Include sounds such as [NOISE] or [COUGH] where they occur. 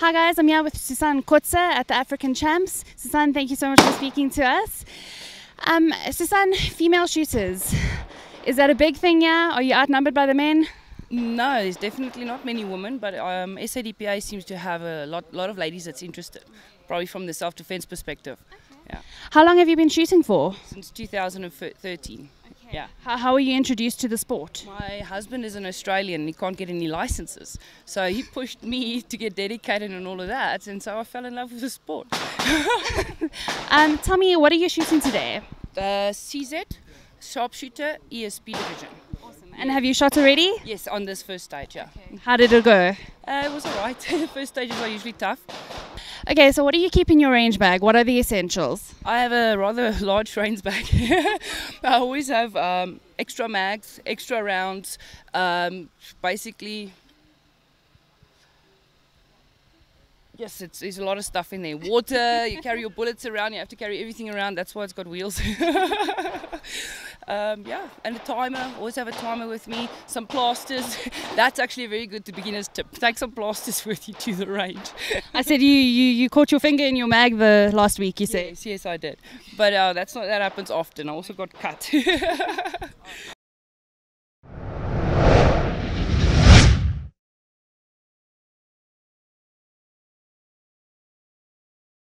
Hi guys, I'm here with Susan Kotze at the African Champs. Susan, thank you so much for speaking to us. Um, Susan, female shooters, is that a big thing here? Are you outnumbered by the men? No, there's definitely not many women, but um, SADPA seems to have a lot, lot of ladies that's interested, probably from the self-defense perspective. Yeah, How long have you been shooting for? since 2013. Yeah. How, how were you introduced to the sport? My husband is an Australian. He can't get any licenses, so he pushed me [LAUGHS] to get dedicated and all of that, and so I fell in love with the sport. [LAUGHS] Um, tell me, what are you shooting today? The CZ sharpshooter ESP division. And have you shot already? Yes, on this first stage. Yeah, How did it go? uh, it was alright. [LAUGHS] first stages are usually tough. Okay, so what do you keep in your range bag? What are the essentials? I have a rather [LAUGHS] large range bag. [LAUGHS] I always have um, extra mags, extra rounds, um, basically. Yes, it's, there's a lot of stuff in there. Water, you carry your bullets around, you have to carry everything around. That's why it's got wheels. [LAUGHS] um, yeah, and a timer. Always have a timer with me. Some plasters. [LAUGHS] That's actually a very good to beginner's tip. Take some plasters [LAUGHS] with you to the range. I said you, you, you caught your finger in your mag the last week, you said. Yes, yes, I did. But uh, that's not that happens often. I also got cut.